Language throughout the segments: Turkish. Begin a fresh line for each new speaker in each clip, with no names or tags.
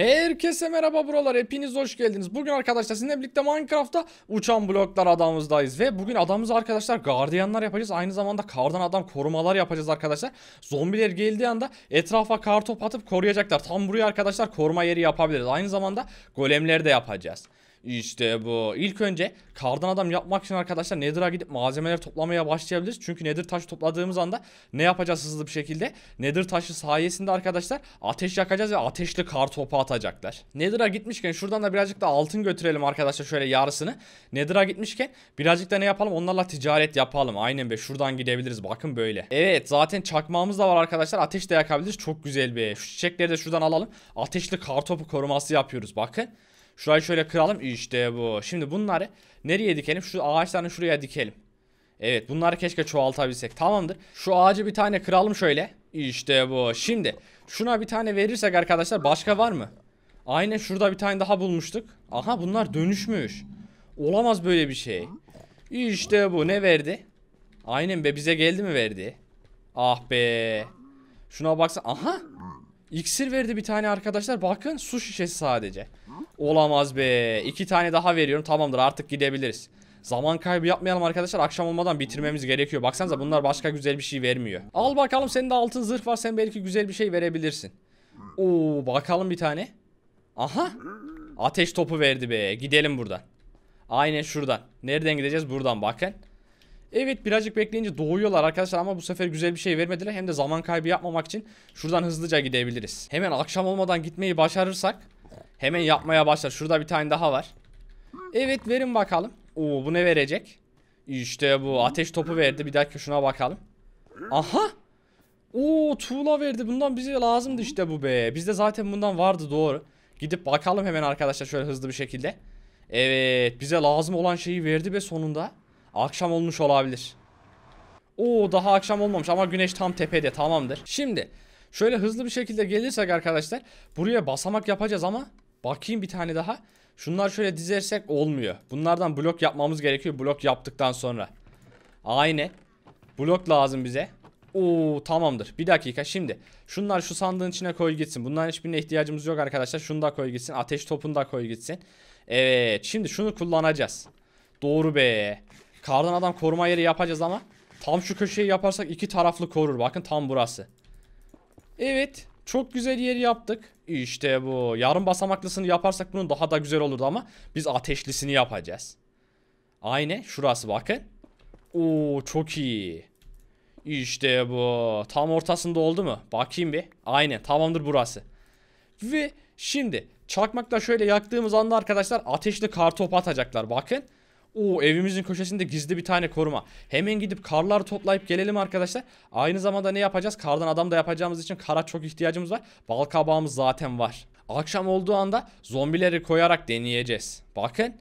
Herkese merhaba buralar hepiniz hoş geldiniz. Bugün arkadaşlar sizinle birlikte Minecraft'ta uçan bloklar adamızdayız. Ve bugün adamımız arkadaşlar gardiyanlar yapacağız. Aynı zamanda kardan adam korumalar yapacağız arkadaşlar. Zombiler geldiği anda etrafa kar top atıp koruyacaklar. Tam buraya arkadaşlar koruma yeri yapabiliriz. Aynı zamanda golemleri de yapacağız. İşte bu. İlk önce kardan adam yapmak için arkadaşlar Nether'a gidip malzemeler toplamaya başlayabiliriz. Çünkü Nether taşı topladığımız anda ne yapacağız hızlı bir şekilde? Nether taşı sayesinde arkadaşlar ateş yakacağız ve ateşli kar topu atacaklar. Nether'a gitmişken şuradan da birazcık da altın götürelim arkadaşlar şöyle yarısını. Nether'a gitmişken birazcık da ne yapalım? Onlarla ticaret yapalım. Aynen be şuradan gidebiliriz. Bakın böyle. Evet zaten çakmağımız da var arkadaşlar. Ateş de yakabiliriz. Çok güzel be. Şu çiçekleri de şuradan alalım. Ateşli kar topu koruması yapıyoruz. Bakın. Şurayı şöyle kıralım. İşte bu. Şimdi bunları nereye dikelim? Şu ağaçlarını şuraya dikelim. Evet bunları keşke çoğaltabilsek. Tamamdır. Şu ağacı bir tane kıralım şöyle. İşte bu. Şimdi şuna bir tane verirsek arkadaşlar başka var mı? Aynen şurada bir tane daha bulmuştuk. Aha bunlar dönüşmüş. Olamaz böyle bir şey. İşte bu. Ne verdi? Aynen be bize geldi mi verdi? Ah be. Şuna baksana. Aha. İksir verdi bir tane arkadaşlar. Bakın su şişesi sadece. Olamaz be. İki tane daha veriyorum. Tamamdır artık gidebiliriz. Zaman kaybı yapmayalım arkadaşlar. Akşam olmadan bitirmemiz gerekiyor. Baksanıza bunlar başka güzel bir şey vermiyor. Al bakalım senin de altın zırh var. Sen belki güzel bir şey verebilirsin. Oo bakalım bir tane. Aha. Ateş topu verdi be. Gidelim buradan. Aynen şuradan. Nereden gideceğiz? Buradan bakın. Evet birazcık bekleyince doğuyorlar arkadaşlar ama bu sefer güzel bir şey vermediler. Hem de zaman kaybı yapmamak için şuradan hızlıca gidebiliriz. Hemen akşam olmadan gitmeyi başarırsak hemen yapmaya başlar. Şurada bir tane daha var. Evet verin bakalım. Oo bu ne verecek? İşte bu ateş topu verdi. Bir dakika şuna bakalım. Aha. Oo tuğla verdi. Bundan bize lazımdı işte bu be. Bizde zaten bundan vardı doğru. Gidip bakalım hemen arkadaşlar şöyle hızlı bir şekilde. Evet bize lazım olan şeyi verdi be sonunda. Akşam olmuş olabilir. Oo daha akşam olmamış ama güneş tam tepede tamamdır. Şimdi şöyle hızlı bir şekilde gelirsek arkadaşlar buraya basamak yapacağız ama bakayım bir tane daha. Şunlar şöyle dizersek olmuyor. Bunlardan blok yapmamız gerekiyor blok yaptıktan sonra. Aynen. Blok lazım bize. Oo tamamdır. Bir dakika şimdi. Şunlar şu sandığın içine koy gitsin. Bunların hiçbirine ihtiyacımız yok arkadaşlar. Şunu da koy gitsin. Ateş topunu da koy gitsin. Evet şimdi şunu kullanacağız. Doğru be. Kardan adam koruma yeri yapacağız ama tam şu köşeyi yaparsak iki taraflı korur. Bakın tam burası. Evet. Çok güzel yeri yaptık. İşte bu. Yarım basamaklısını yaparsak bunun daha da güzel olurdu ama biz ateşlisini yapacağız. Aynen. Şurası bakın. Oo çok iyi. İşte bu. Tam ortasında oldu mu? Bakayım bir. Aynen. Tamamdır burası. Ve şimdi çakmakla şöyle yaktığımız anda arkadaşlar ateşli kar topu atacaklar. Bakın. Oo evimizin köşesinde gizli bir tane koruma. Hemen gidip karlar toplayıp gelelim arkadaşlar. Aynı zamanda ne yapacağız? Kardan adam da yapacağımız için kara çok ihtiyacımız var. Bal kabağımız zaten var. Akşam olduğu anda zombileri koyarak deneyeceğiz. Bakın.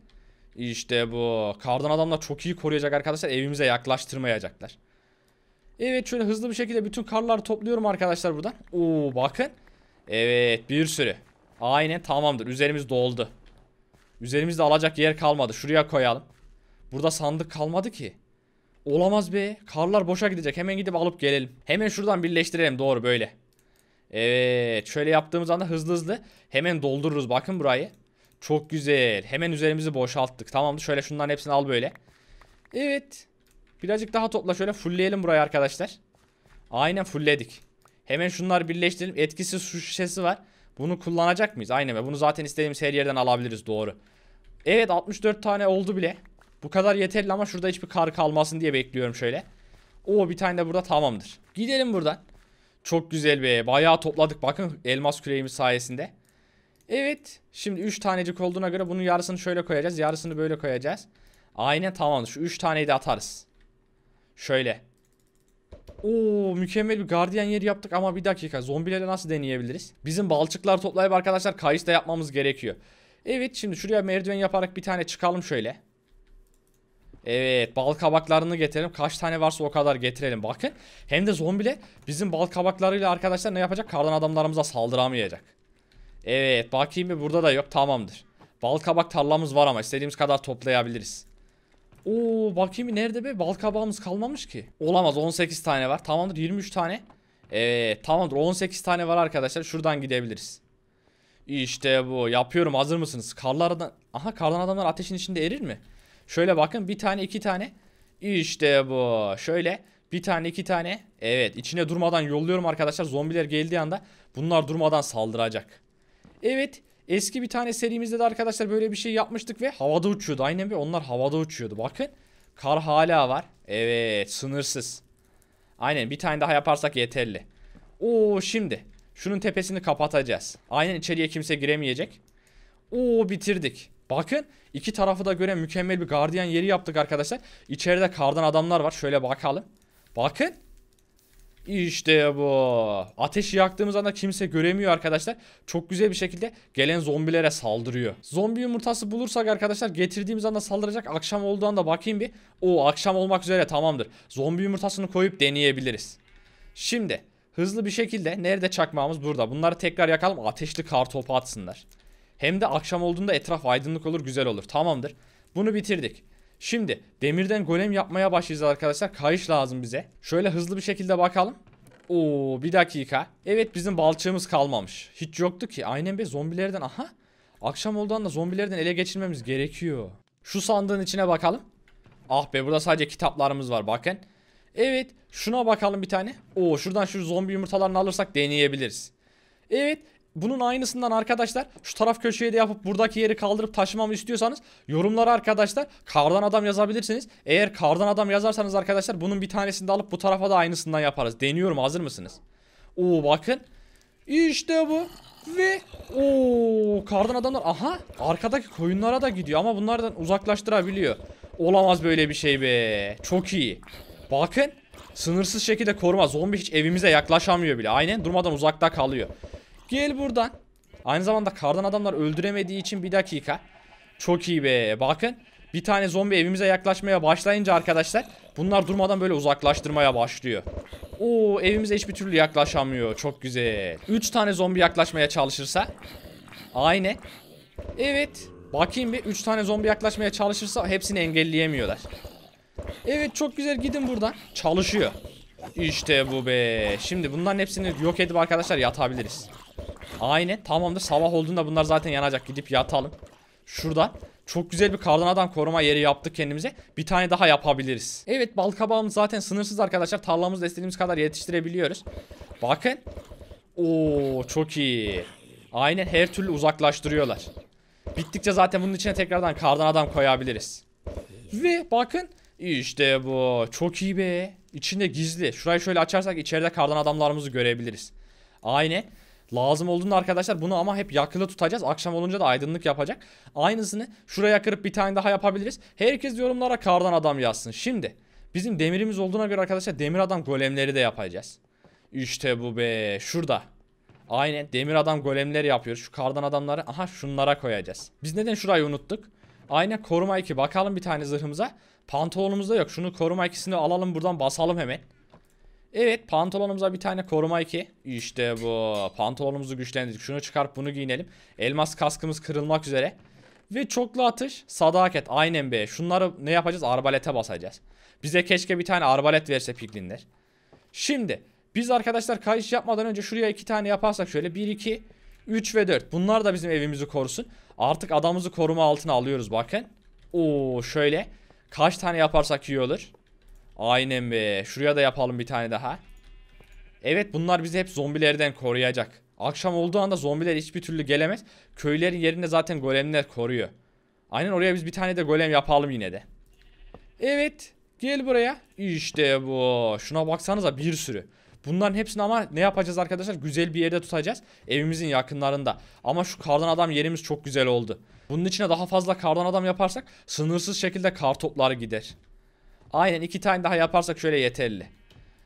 İşte bu. Kardan adamlar çok iyi koruyacak arkadaşlar. Evimize yaklaştırmayacaklar. Evet şöyle hızlı bir şekilde bütün karları topluyorum arkadaşlar buradan. Oo bakın. Evet bir sürü. Aynen tamamdır. Üzerimiz doldu. Üzerimizde alacak yer kalmadı. Şuraya koyalım. Burada sandık kalmadı ki. Olamaz be. Karlar boşa gidecek. Hemen gidip alıp gelelim. Hemen şuradan birleştirelim. Doğru böyle. Evet. Şöyle yaptığımız anda hızlı hızlı hemen doldururuz. Bakın burayı. Çok güzel. Hemen üzerimizi boşalttık. Tamamdır. Şöyle şunların hepsini al böyle. Evet. Birazcık daha topla. Şöyle fullleyelim burayı arkadaşlar. Aynen fullledik. Hemen şunları birleştirelim. Etkisiz su şişesi var. Bunu kullanacak mıyız? Aynen. Bunu zaten istediğimiz her yerden alabiliriz. Doğru. Evet 64 tane oldu bile. Bu kadar yeterli ama şurada hiçbir kar kalmasın diye bekliyorum şöyle. Oo bir tane de burada tamamdır. Gidelim buradan. Çok güzel be. Bayağı topladık. Bakın elmas küreğimiz sayesinde. Evet. Şimdi 3 tanecik olduğuna göre bunun yarısını şöyle koyacağız. Yarısını böyle koyacağız. Aynen tamamdır. Şu 3 taneyi de atarız. Şöyle. Oo mükemmel bir gardiyan yeri yaptık ama bir dakika zombileri nasıl deneyebiliriz? Bizim balçıklar toplayıp arkadaşlar kayış da yapmamız gerekiyor. Evet şimdi şuraya merdiven yaparak bir tane çıkalım şöyle. Evet bal kabaklarını getirelim. Kaç tane varsa o kadar getirelim. Bakın hem de zombiler bizim bal kabaklarıyla arkadaşlar ne yapacak? Kardan adamlarımıza saldıramayacak. Evet bakayım bir burada da yok tamamdır. Bal kabak tarlamız var ama istediğimiz kadar toplayabiliriz. Oo bakayım nerede be? Bal kabağımız kalmamış ki. Olamaz 18 tane var. Tamamdır 23 tane. Evet tamamdır 18 tane var arkadaşlar. Şuradan gidebiliriz. İşte bu. Yapıyorum. Hazır mısınız? Karlardan... Aha kardan adamlar ateşin içinde erir mi? Şöyle bakın. Bir tane iki tane. İşte bu. Şöyle. Bir tane iki tane. Evet. içine durmadan yolluyorum arkadaşlar. Zombiler geldiği anda bunlar durmadan saldıracak. Evet. Eski bir tane serimizde de arkadaşlar böyle bir şey yapmıştık ve havada uçuyordu. Aynen bir onlar havada uçuyordu. Bakın. Kar hala var. Evet. Sınırsız. Aynen. Bir tane daha yaparsak yeterli. Oo şimdi. Şunun tepesini kapatacağız. Aynen içeriye kimse giremeyecek. Oo bitirdik. Bakın iki tarafı da gören mükemmel bir gardiyan yeri yaptık arkadaşlar. İçeride kardan adamlar var. Şöyle bakalım. Bakın. İşte bu. Ateşi yaktığımız anda kimse göremiyor arkadaşlar. Çok güzel bir şekilde gelen zombilere saldırıyor. Zombi yumurtası bulursak arkadaşlar getirdiğimiz anda saldıracak. Akşam olduğu anda bakayım bir. O akşam olmak üzere tamamdır. Zombi yumurtasını koyup deneyebiliriz. Şimdi hızlı bir şekilde nerede çakmağımız burada. Bunları tekrar yakalım ateşli kar topu atsınlar. Hem de akşam olduğunda etraf aydınlık olur güzel olur. Tamamdır. Bunu bitirdik. Şimdi demirden golem yapmaya başlayacağız arkadaşlar. Kayış lazım bize. Şöyle hızlı bir şekilde bakalım. Oo bir dakika. Evet bizim balçığımız kalmamış. Hiç yoktu ki. Aynen be zombilerden aha. Akşam olduğunda zombilerden ele geçirmemiz gerekiyor. Şu sandığın içine bakalım. Ah be burada sadece kitaplarımız var bakın. Evet şuna bakalım bir tane. Oo şuradan şu zombi yumurtalarını alırsak deneyebiliriz. Evet bunun aynısından arkadaşlar şu taraf köşeye de yapıp buradaki yeri kaldırıp taşımamı istiyorsanız yorumlara arkadaşlar kardan adam yazabilirsiniz. Eğer kardan adam yazarsanız arkadaşlar bunun bir tanesini de alıp bu tarafa da aynısından yaparız. Deniyorum hazır mısınız? Oo bakın. İşte bu. Ve o kardan adamlar aha arkadaki koyunlara da gidiyor ama bunlardan uzaklaştırabiliyor. Olamaz böyle bir şey be. Çok iyi. Bakın sınırsız şekilde koruma. Zombi hiç evimize yaklaşamıyor bile. Aynen durmadan uzakta kalıyor. Gel buradan. Aynı zamanda kardan adamlar öldüremediği için bir dakika. Çok iyi be. Bakın bir tane zombi evimize yaklaşmaya başlayınca arkadaşlar bunlar durmadan böyle uzaklaştırmaya başlıyor. Oo evimize hiçbir türlü yaklaşamıyor. Çok güzel. 3 tane zombi yaklaşmaya çalışırsa. Aynen. Evet. Bakayım bir 3 tane zombi yaklaşmaya çalışırsa hepsini engelleyemiyorlar. Evet çok güzel gidin buradan. Çalışıyor. İşte bu be. Şimdi bunların hepsini yok edip arkadaşlar yatabiliriz. Aynen tamamdır sabah olduğunda bunlar zaten yanacak gidip yatalım. Şurada çok güzel bir kardan adam koruma yeri yaptık kendimize. Bir tane daha yapabiliriz. Evet bal kabağımız zaten sınırsız arkadaşlar. Tarlamızda istediğimiz kadar yetiştirebiliyoruz. Bakın. Oo çok iyi. Aynen her türlü uzaklaştırıyorlar. Bittikçe zaten bunun içine tekrardan kardan adam koyabiliriz. Ve bakın işte bu çok iyi be. İçinde gizli. Şurayı şöyle açarsak içeride kardan adamlarımızı görebiliriz. Aynen. Lazım olduğunda arkadaşlar bunu ama hep yakılı tutacağız. Akşam olunca da aydınlık yapacak. Aynısını şuraya kırıp bir tane daha yapabiliriz. Herkes yorumlara kardan adam yazsın. Şimdi bizim demirimiz olduğuna göre arkadaşlar demir adam golemleri de yapacağız. İşte bu be. Şurada. Aynen demir adam golemleri yapıyoruz. Şu kardan adamları aha şunlara koyacağız. Biz neden şurayı unuttuk? Aynen koruma 2 bakalım bir tane zırhımıza. Pantolonumuzda yok. Şunu koruma ikisini alalım buradan basalım hemen. Evet pantolonumuza bir tane koruma 2. İşte bu. Pantolonumuzu güçlendirdik. Şunu çıkarıp bunu giyinelim. Elmas kaskımız kırılmak üzere. Ve çoklu atış sadaket aynen be. Şunları ne yapacağız? Arbalete basacağız. Bize keşke bir tane arbalet verse piklinler. Şimdi biz arkadaşlar kayış yapmadan önce şuraya iki tane yaparsak şöyle 1 2 3 ve 4. Bunlar da bizim evimizi korusun. Artık adamımızı koruma altına alıyoruz bakın. Oo şöyle. Kaç tane yaparsak iyi olur. Aynen be. Şuraya da yapalım bir tane daha. Evet bunlar bizi hep zombilerden koruyacak. Akşam olduğu anda zombiler hiçbir türlü gelemez. Köylerin yerinde zaten golemler koruyor. Aynen oraya biz bir tane de golem yapalım yine de. Evet. Gel buraya. İşte bu. Şuna baksanıza bir sürü. Bunların hepsini ama ne yapacağız arkadaşlar? Güzel bir yerde tutacağız. Evimizin yakınlarında. Ama şu kardan adam yerimiz çok güzel oldu. Bunun içine daha fazla kardan adam yaparsak sınırsız şekilde kar topları gider. Aynen iki tane daha yaparsak şöyle yeterli.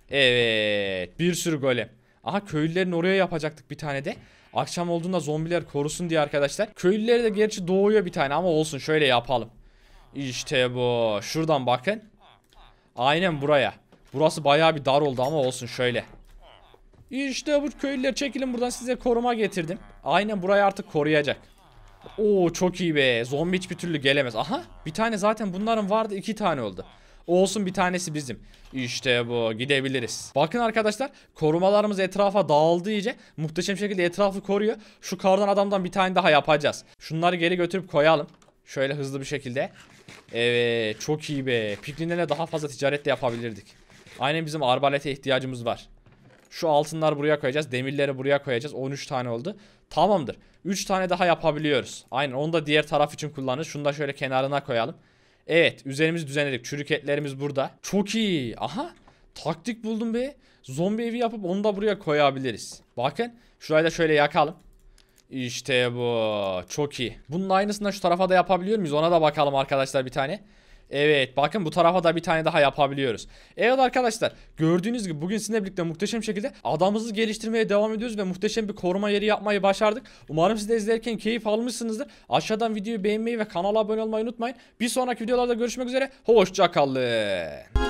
Evet bir sürü golem. Aha köylülerin oraya yapacaktık bir tane de. Akşam olduğunda zombiler korusun diye arkadaşlar. Köylüleri de gerçi doğuyor bir tane ama olsun şöyle yapalım. İşte bu. Şuradan bakın. Aynen buraya. Burası bayağı bir dar oldu ama olsun şöyle. İşte bu köylüler çekilin buradan size koruma getirdim. Aynen burayı artık koruyacak. Oo çok iyi be. Zombi hiçbir türlü gelemez. Aha bir tane zaten bunların vardı iki tane oldu. Olsun bir tanesi bizim. İşte bu gidebiliriz. Bakın arkadaşlar korumalarımız etrafa dağıldı iyice. Muhteşem şekilde etrafı koruyor. Şu kardan adamdan bir tane daha yapacağız. Şunları geri götürüp koyalım. Şöyle hızlı bir şekilde. Evet çok iyi be. Piklinlerle daha fazla ticaret de yapabilirdik. Aynen bizim arbalete ihtiyacımız var. Şu altınlar buraya koyacağız. Demirleri buraya koyacağız. 13 tane oldu. Tamamdır. 3 tane daha yapabiliyoruz. Aynen onu da diğer taraf için kullanırız. Şunu da şöyle kenarına koyalım. Evet üzerimizi düzenledik. Çürük etlerimiz burada. Çok iyi. Aha. Taktik buldum be. Zombi evi yapıp onu da buraya koyabiliriz. Bakın. Şurayı da şöyle yakalım. İşte bu. Çok iyi. Bunun aynısını şu tarafa da yapabiliyor muyuz? Ona da bakalım arkadaşlar bir tane. Evet bakın bu tarafa da bir tane daha yapabiliyoruz. Evet arkadaşlar gördüğünüz gibi bugün sizinle birlikte muhteşem şekilde adamımızı geliştirmeye devam ediyoruz ve muhteşem bir koruma yeri yapmayı başardık. Umarım siz de izlerken keyif almışsınızdır. Aşağıdan videoyu beğenmeyi ve kanala abone olmayı unutmayın. Bir sonraki videolarda görüşmek üzere. Hoşçakalın.